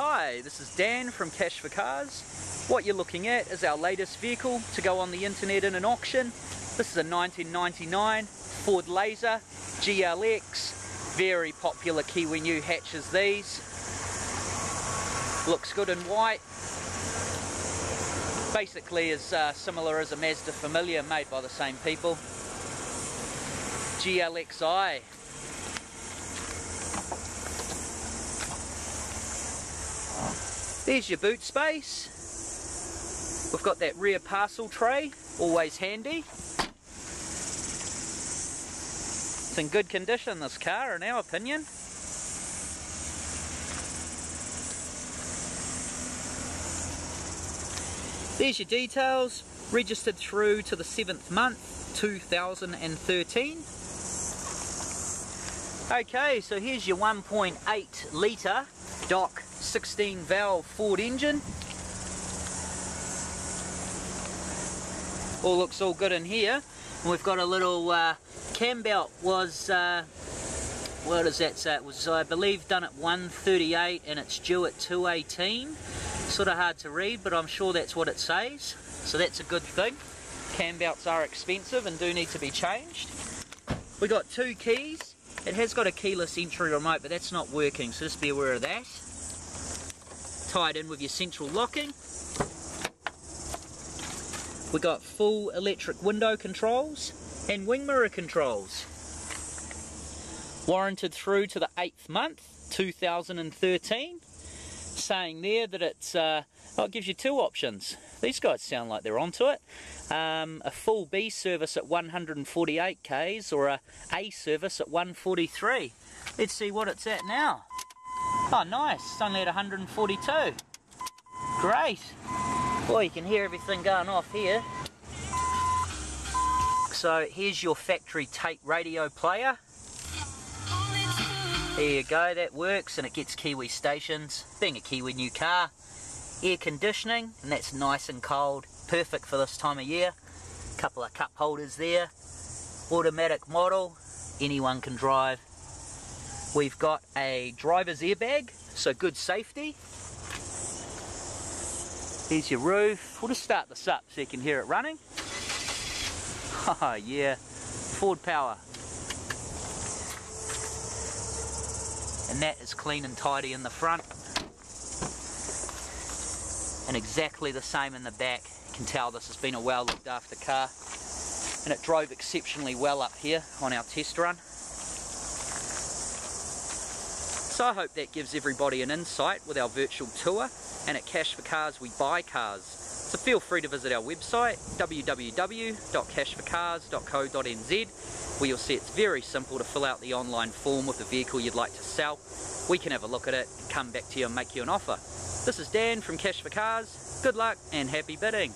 Hi, this is Dan from Cash for Cars. What you're looking at is our latest vehicle to go on the internet in an auction. This is a 1999 Ford Laser GLX. Very popular Kiwi new hatches these. Looks good in white. Basically is uh, similar as a Mazda Familia made by the same people. GLXI There's your boot space. We've got that rear parcel tray, always handy. It's in good condition, this car, in our opinion. There's your details, registered through to the 7th month, 2013. Okay, so here's your 1.8 litre DOC 16 valve Ford engine. All looks all good in here. And we've got a little uh, cam belt was, uh, what does that say? It was, I believe, done at 138 and it's due at 218. Sort of hard to read, but I'm sure that's what it says. So that's a good thing. Cam belts are expensive and do need to be changed. We got two keys it has got a keyless entry remote, but that's not working, so just be aware of that. Tied in with your central locking. We got full electric window controls and wing mirror controls. Warranted through to the 8th month, 2013 saying there that it's uh, oh, it gives you two options. These guys sound like they're onto it. Um, a full B service at 148 k's or a A service at 143. Let's see what it's at now. Oh, nice. It's only at 142. Great. Well, you can hear everything going off here. So here's your factory tape radio player. There you go, that works and it gets Kiwi stations. Being a Kiwi new car. Air conditioning, and that's nice and cold. Perfect for this time of year. Couple of cup holders there. Automatic model, anyone can drive. We've got a driver's airbag, so good safety. Here's your roof. We'll just start this up so you can hear it running. Oh yeah, Ford power. and that is clean and tidy in the front and exactly the same in the back you can tell this has been a well looked after car and it drove exceptionally well up here on our test run so I hope that gives everybody an insight with our virtual tour and at Cash for Cars we buy cars so feel free to visit our website www.cash4cars.co.nz where you'll see it's very simple to fill out the online form with the vehicle you'd like to sell. We can have a look at it, come back to you and make you an offer. This is Dan from Cash for Cars. Good luck and happy bidding.